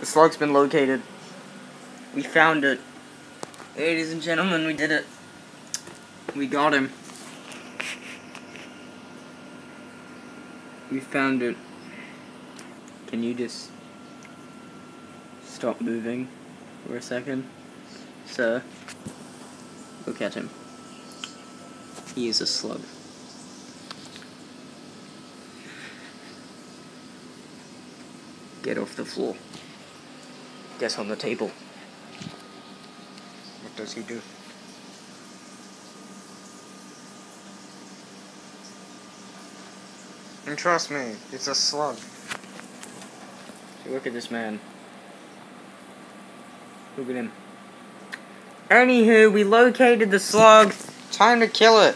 The slug's been located. We found it. Ladies and gentlemen, we did it. We got him. We found it. Can you just stop moving for a second? Sir, look at him. He is a slug. Get off the floor. Get on the table. What does he do? And trust me, it's a slug. So look at this man. Look at him. Anywho, we located the slug. Time to kill it.